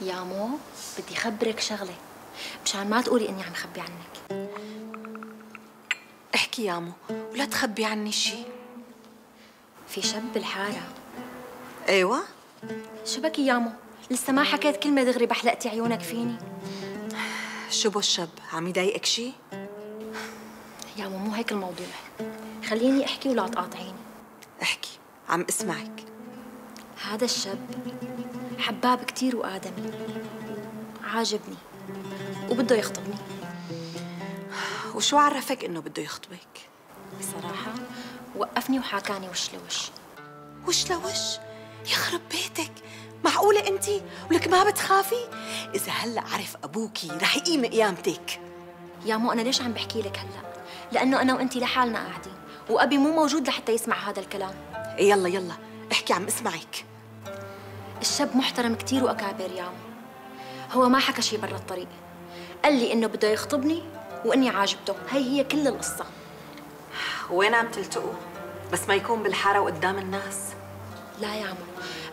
يا مو بدي خبرك شغلة. مشان ما تقولي إني عم خبي عنك. احكي يا مو ولا تخبي عني شي. في شاب بالحاره أيوه. شبكي يا مو؟ لسه ما حكيت كلمة دغري بحلقتي عيونك فيني. شو بو الشاب عم يضايقك شي؟ يا مو مو هيك الموضوع. خليني احكي ولا تقاطعيني. احكي عم اسمعك. هذا الشاب حباب كتير وآدمي. عاجبني. وبده يخطبني. وشو عرفك إنه بده يخطبك؟ بصراحة وقفني وحاكاني وش لوش. وش لوش؟ يخرب بيتك. معقولة أنت؟ ولك ما بتخافي؟ إذا هلأ عرف أبوكي رح يقيم قيامتك. يا مو أنا ليش عم بحكي لك هلأ؟ لأنه أنا وأنت لحالنا قاعدين وأبي مو موجود لحتى يسمع هذا الكلام. يلا يلا احكي عم اسمعك. الشاب محترم كثير واكابر يا مو هو ما حكى شيء برا الطريق. قال لي إنه بده يخطبني وإني عاجبته. هي هي كل القصة. وين عم تلتقوا؟ بس ما يكون بالحارة وقدام الناس. لا يا عمو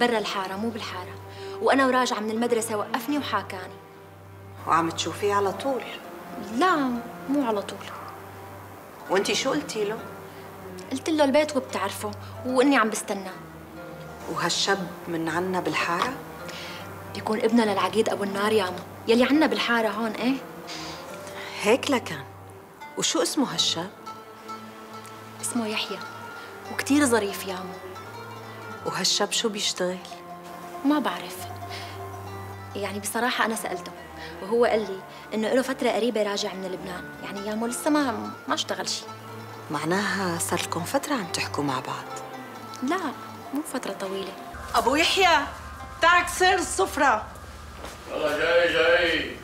برا الحارة مو بالحارة. وأنا وراجعة من المدرسة وقفني وحاكاني. وعم تشوفيه على طول؟ لا مو على طول. وأنتي شو قلتي له؟ قلت له البيت وبتعرفه وإني عم بستناه. وهالشاب من عنا بالحارة؟ بيكون ابننا للعقيد أبو النار يا عمو. يلي عنا بالحارة هون إيه؟ هيك لكان وشو اسمه هالشاب اسمه يحيى. وكتير ظريف يا عمو. وهالشاب شو بيشتغل؟ ما بعرف. يعني بصراحة أنا سألته وهو قال لي إنه له فترة قريبة راجع من لبنان. يعني يا مو لسه ما ما اشتغل شيء معناها صار لكم فترة عم تحكوا مع بعض؟ لا. مو فترة طويلة. أبو يحيى تعك سير السفرة. والله جاي جاي.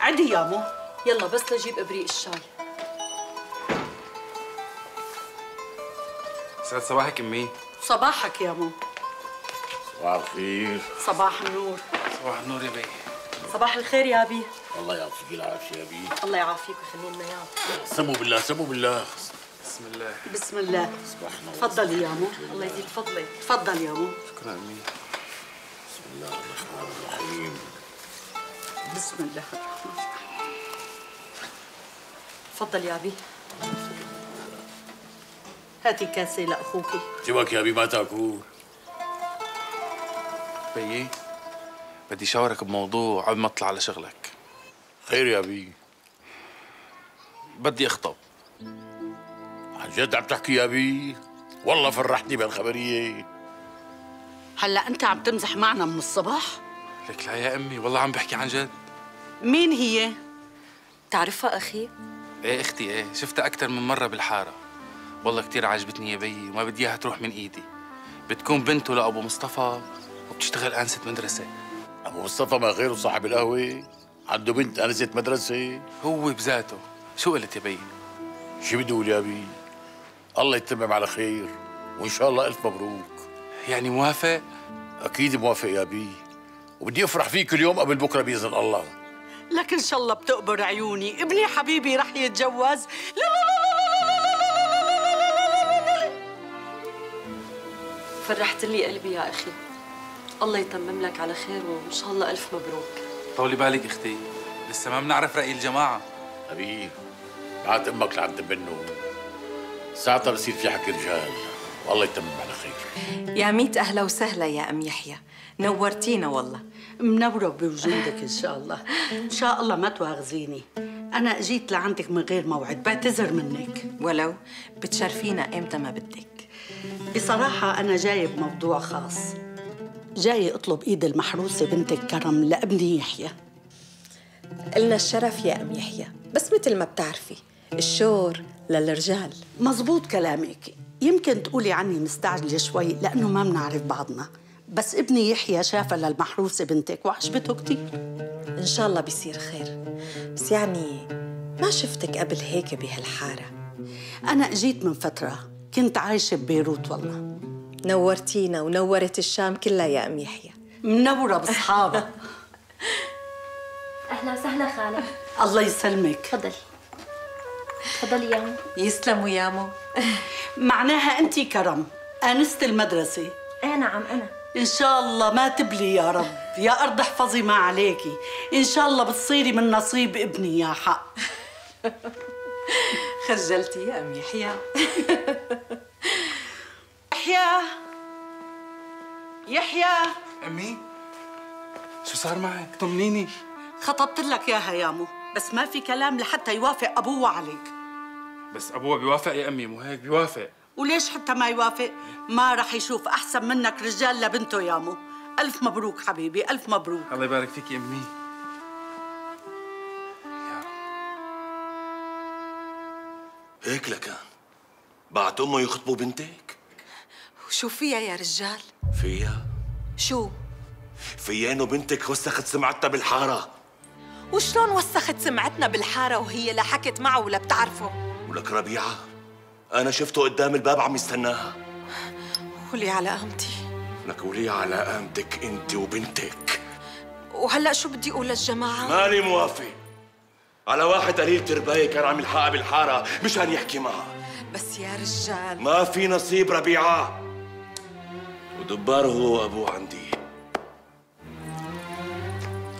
عدي يا مو؟ يلا بس لجيب إبريق الشاي. سعد صباحك أمي. صباحك يا مو. صباح الخير. صباح النور. صباح النور يا بي. صباح الخير يا أبي. الله يعطيك العافيه يا بي الله يعافيك ويخلي لنا اياه سموا بالله سموا بالله. بسم الله. بسم الله. صباحنا تفضلي يا مو. الله يزيد فضلك. تفضل يا مو. شكرا امي بسم الله الرحمن الرحيم. بسم الله الرحمن الرحيم. تفضل يا ابي هاتي كاسة لاخوك سواك يا بي ما تاكل. بيي بدي شاورك بموضوع قبل ما أطلع على شغلك. خير يا بي. بدي أخطب. عن جد عم تحكي يا بي؟ والله فرحتني بهالخبريه هلا أنت عم تمزح معنا من الصباح؟ لك لا يا أمي والله عم بحكي عن جد. مين هي؟ تعرفها أخي؟ إيه أختي إيه شفتها أكثر من مرة بالحارة. والله كثير عجبتني يا بيي وما بدي إياها تروح من إيدي. بتكون بنته لأبو مصطفى وبتشتغل انسه مدرسة. أبو مصطفى ما غيره صاحب القهوة. عنده بنت انسه مدرسه هو بذاته شو قلت يا بيي شو بدي أقول يا بي الله يتمم على خير وان شاء الله الف مبروك يعني موافق أكيد موافق يا بي وبدي افرح فيك اليوم قبل بكره باذن الله لك ان شاء الله بتقبر عيوني ابني حبيبي رح يتجوز لا لا لا فرحت لي قلبي يا أخي الله يتمم لك على خير وإن شاء الله ألف مبروك طولي بالك أختي لسه ما بنعرف رأي الجماعة. حبيبي بعت أمك لعند بنو ساعتها بصير في حكي رجال. والله يتمم على خير. يا ميت أهلا وسهلا يا أم يحيى. نورتينا والله. منورة بوجودك إن شاء الله. إن شاء الله ما تواخذيني. أنا جيت لعندك من غير موعد. بعتذر منك. ولو بتشرفينا إمتى ما بدك. بصراحة أنا جاي بموضوع خاص. جاي أطلب إيد المحروسة بنتك كرم لابني يحيى. إلنا الشرف يا أم يحيى بس مثل ما بتعرفي الشور للرجال. مزبوط كلامك. يمكن تقولي عني مستعجلة شوي لأنه ما بنعرف بعضنا. بس ابني يحيى شافها للمحروسة بنتك وعجبته كتير. إن شاء الله بيصير خير. بس يعني ما شفتك قبل هيك بهالحارة. أنا أجيت من فترة كنت عايشة ببيروت والله. نورتينا ونورت الشام كلها يا أم يحيى. منورة بأصحابها. أهلا وسهلا خالة. الله يسلمك. تفضلي تفضلي يا عمو يسلموا يا مو معناها انت كرم. انسه المدرسة. إيه نعم أنا. إن شاء الله ما تبلي يا رب. يا أرض احفظي ما عليكي. إن شاء الله بتصيري من نصيب ابني يا حق. خجلتي يا أم يحيى. يحيى. يحيى. أمي شو صار معك؟ طمنيني. خطبت لك ياها يامو بس ما في كلام لحتى يوافق أبوه عليك. بس ابوها بيوافق يا أمي مو هيك؟ بيوافق. وليش حتى ما يوافق؟ ما رح يشوف أحسن منك رجال لبنته يامو ألف مبروك حبيبي ألف مبروك. الله يبارك فيك يا أمي. هيك لكان. بعت أمه يخطبوا بنتك؟ وشو فيها يا رجال؟ فيها؟ شو؟ فيها إنه بنتك وسخت سمعتها بالحارة. وشلون وسخت سمعتنا بالحارة وهي لا حكت معه ولا بتعرفه؟ ولك ربيعة أنا شفته قدام الباب عم يستناها. قولي على قامتي لك ولي على قامتك أنت وبنتك. وهلأ شو بدي أقول للجماعة؟ ماني موافق. على واحد قليل ترباية كان عم يلحقها بالحارة مشان يحكي معها. بس يا رجال. ما في نصيب ربيعة. ودبار هو وأبوه عندي.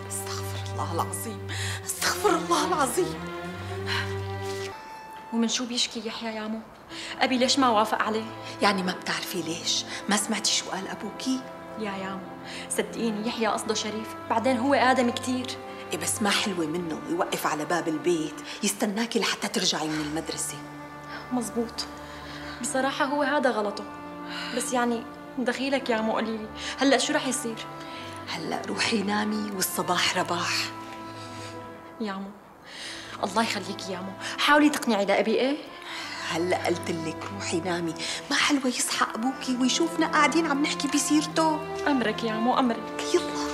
استغفر الله العظيم. استغفر الله العظيم. ومن شو بيشكي يحيى يامو أبي ليش ما وافق عليه؟ يعني ما بتعرفي ليش؟ ما سمعتي شو قال أبوكي؟ يا يامو صدقيني يحيى قصده شريف بعدين هو ادمي كثير إيه بس ما حلوة منه يوقف على باب البيت يستناكي لحتى ترجعي من المدرسة. مزبوط. بصراحة هو هذا غلطه. بس يعني دخيلك يا عمو قولي لي. هلأ شو رح يصير؟ هلأ روحي نامي والصباح رباح. يا عمو الله يخليك يا عمو. حاولي تقنعي لأبي إيه؟ هلأ قلت لك روحي نامي. ما حلوة يصحى أبوكي ويشوفنا قاعدين عم نحكي بسيرته؟ أمرك يا عمو أمرك. يلا.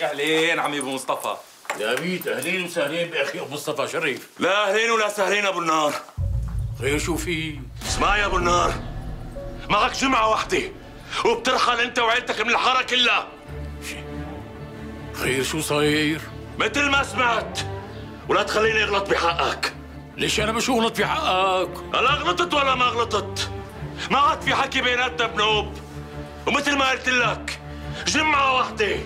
أهلين عمي أبو مصطفى. يا بيت أهلين وسهلين بأخي أبو مصطفى شريف. لا أهلين ولا سهلين أبو النار. خير شو في؟ اسمع يا أبو النار. معك جمعة واحدة وبترحل أنت وعيلتك من الحارة كلها. خير شو صاير؟ مثل ما سمعت. ولا تخليني أغلط بحقك. ليش أنا مش غلط في حقك لا غلطت ولا ما غلطت ما عاد في حكي بيناتنا بنوب. ومثل ما قلت لك جمعة واحدة.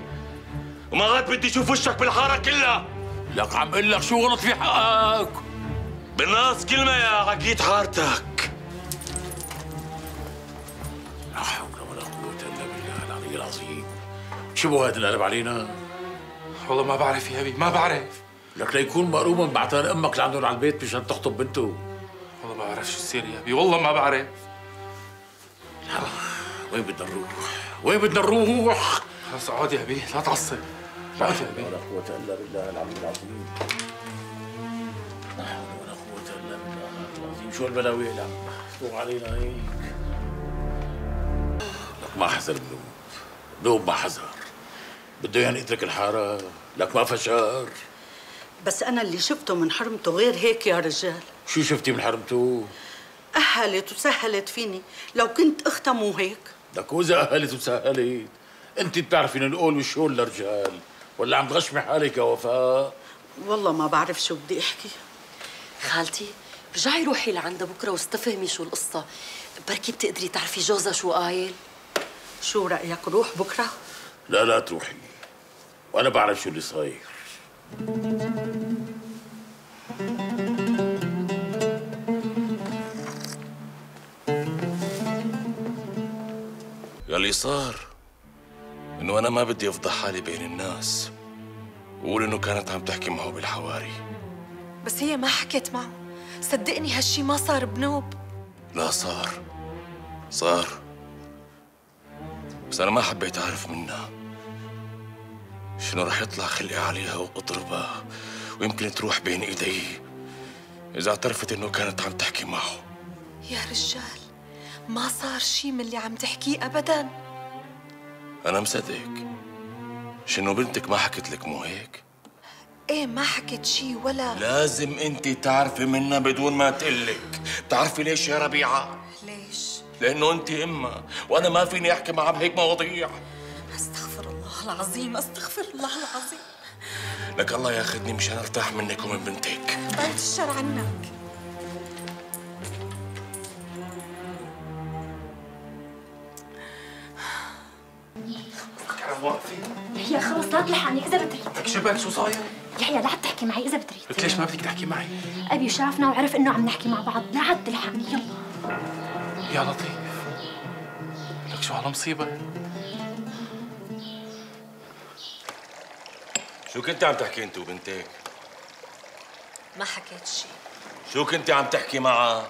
وما عاد بدي أشوف وشك بالحارة كلها. لك عم أقول لك شو غلط في حقك. بالناس كلمة يا عقيد حارتك. لا حول ولا قوة إلا بالله العلي العظيم. شو هذا اللي قلب علينا؟ والله ما بعرف يا ابي ما بعرف. لك ليكون مقروما بعتان أمك لعندهم على البيت مشان تخطب بنته. والله ما بعرف شو يصير يا ابي والله ما بعرف. وين بدنا نروح؟ وين بدنا نروح؟ خلص اقعد يا أبي لا تعصب اقعد يا أبي. ولا قوة إلا بالله العلي العظيم. لا حول ولا قوة إلا بالله العلي العظيم. شو البلاوي اللي عم؟ تفوق علينا هيك؟ لك ما حذر بنوب نوب ما حذر. بده يعني يترك الحارة. لك ما فشار. بس أنا اللي شفته من حرمته غير هيك يا رجال. شو شفتي من حرمته؟ أهلت وسهلت فيني. لو كنت اختها مو هيك لك واذا أهلت وسهلت. أنت بتعرفين القول والشغل للرجال ولا عم تغشمي حالك يا وفاء؟ والله ما بعرف شو بدي أحكي. خالتي رجعي روحي لعندها بكرة واستفهمي شو القصة. بركي بتقدري تعرفي جوزها شو قايل؟ شو رأيك روح بكرة؟ لا لا تروحي. وأنا بعرف شو اللي صاير. يلي صار. إنه أنا ما بدي أفضح حالي بين الناس. وقول إنه كانت عم تحكي معه بالحواري. بس هي ما حكت معه. صدقني هالشي ما صار بنوب. لا صار. صار. بس أنا ما حبيت أعرف منها شنو رح يطلع خلقي عليها واضربها ويمكن تروح بين إيدي إذا اعترفت إنه كانت عم تحكي معه. يا رجال ما صار شي من اللي عم تحكيه ابدا. أنا مصدق شنو بنتك ما حكت لك مو هيك؟ إيه ما حكت شي ولا لازم أنت تعرفي منها بدون ما تقلك. بتعرفي ليش يا ربيعة؟ ليش؟ لأنه أنت امها وأنا ما فيني أحكي معها بهيك مواضيع. أستغفر الله العظيم أستغفر الله العظيم. لك الله ياخذني مشان أرتاح منك ومن بنتك. بعد الشر عنك. يحيى خلص لا تلحقني إذا بتريد لك شبك شو صاير؟ يحيى لا عاد تحكي معي إذا بتريد لك ليش ما بدك تحكي معي؟ أبي شافنا وعرف إنه عم نحكي مع بعض لا عاد تلحقني يلا يا لطيف لك شو هالمصيبة؟ شو كنت عم تحكي أنت وبنتك؟ ما حكيت شيء شو كنت عم تحكي معها؟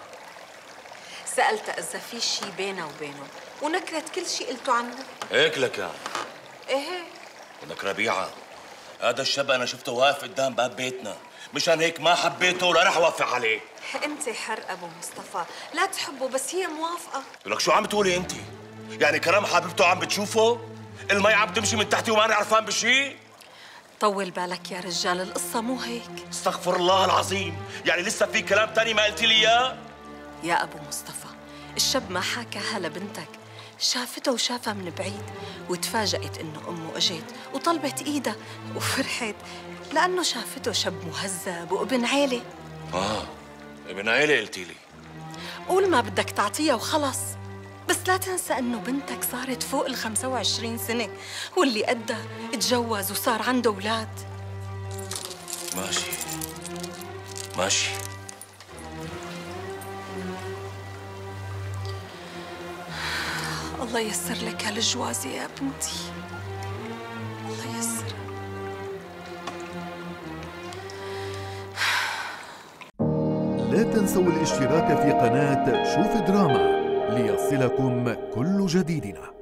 سألتها إذا في شيء بينها وبينه ونكرت كل شيء قلته عنه هيك لك إيه؟ ولك ربيعة. هذا الشاب أنا شفته واقف قدام باب بيتنا. مشان هيك ما حبيته ولا رح أوافق عليه. أنت حر أبو مصطفى. لا تحبه بس هي موافقة. لك شو عم تقولي أنت؟ يعني كرم حبيبته عم بتشوفه؟ المي عم تمشي من تحتي وما أنا عرفان بشي؟ طول بالك يا رجال القصة مو هيك. استغفر الله العظيم. يعني لسه في كلام تاني ما قلتي لي إياه؟ يا أبو مصطفى الشاب ما حكاها لبنتك شافته وشافها من بعيد وتفاجأت إنه أمه أجت وطلبت إيدها وفرحت لأنه شافته شاب مهذب وابن عيلة. آه ابن عيلة قلتي لي. قول ما بدك تعطيها وخلص. بس لا تنسى إنه بنتك صارت فوق ال 25 سنة واللي قدها تجوز وصار عنده أولاد. ماشي. ماشي. الله ييسر لك هالجوازة يا بنتي. الله ييسر لا تنسوا الاشتراك في قناة شوف دراما ليصلكم كل جديدنا.